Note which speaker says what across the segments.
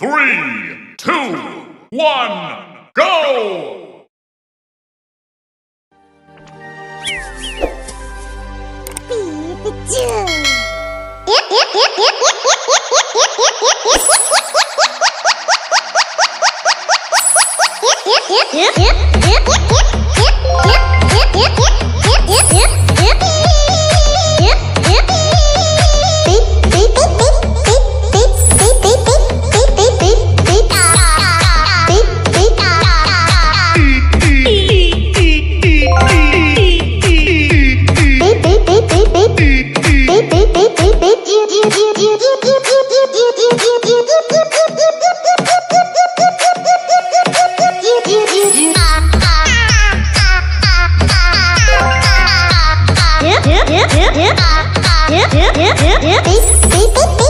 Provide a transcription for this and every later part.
Speaker 1: Three, two, one, go!
Speaker 2: Yeah, yeah, yeah,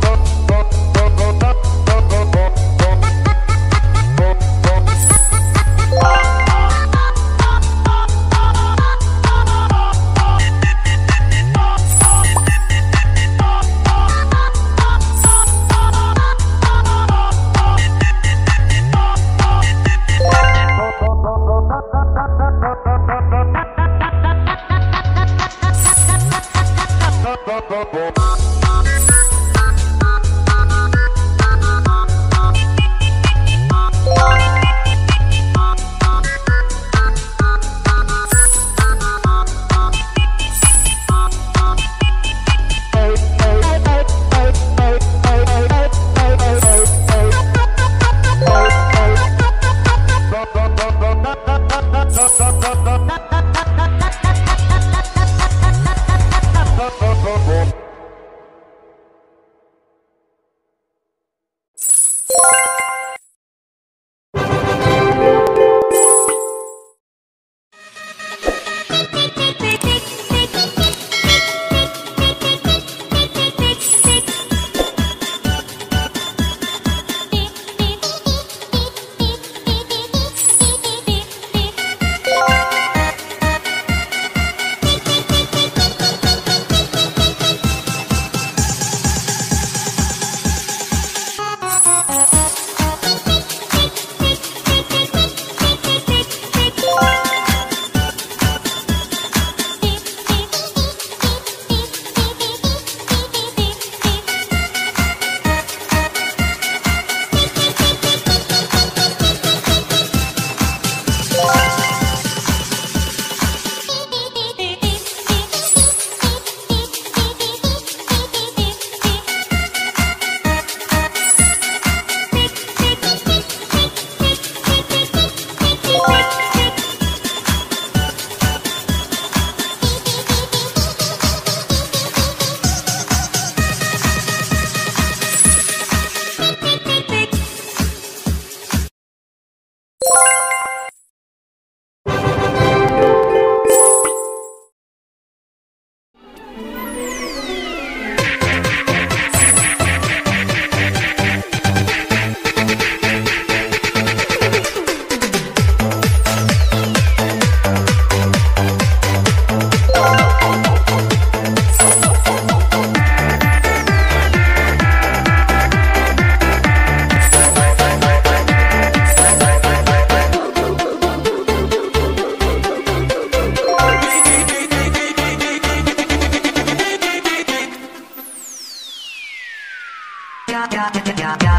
Speaker 2: up, up, up. Yeah.